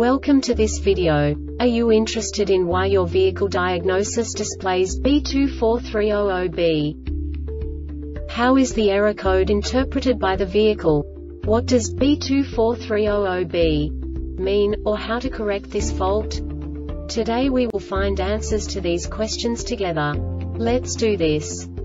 Welcome to this video. Are you interested in why your vehicle diagnosis displays B24300B? How is the error code interpreted by the vehicle? What does B24300B mean, or how to correct this fault? Today we will find answers to these questions together. Let's do this.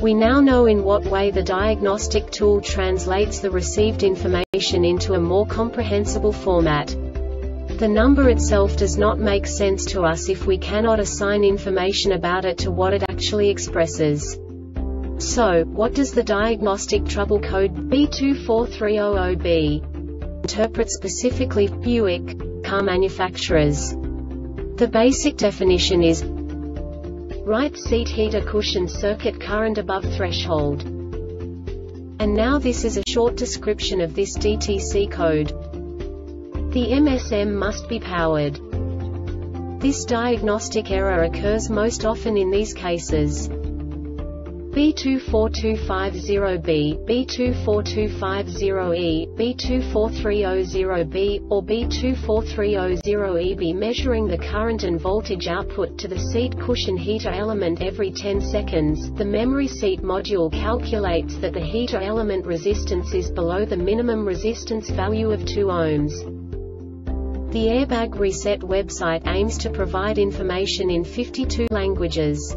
We now know in what way the diagnostic tool translates the received information into a more comprehensible format. The number itself does not make sense to us if we cannot assign information about it to what it actually expresses. So, what does the diagnostic trouble code B24300B interpret specifically Buick car manufacturers? The basic definition is Right seat heater cushion circuit current above threshold. And now this is a short description of this DTC code. The MSM must be powered. This diagnostic error occurs most often in these cases. B24250B, B24250E, B24300B, or B24300EB measuring the current and voltage output to the seat cushion heater element every 10 seconds. The memory seat module calculates that the heater element resistance is below the minimum resistance value of 2 ohms. The Airbag Reset website aims to provide information in 52 languages.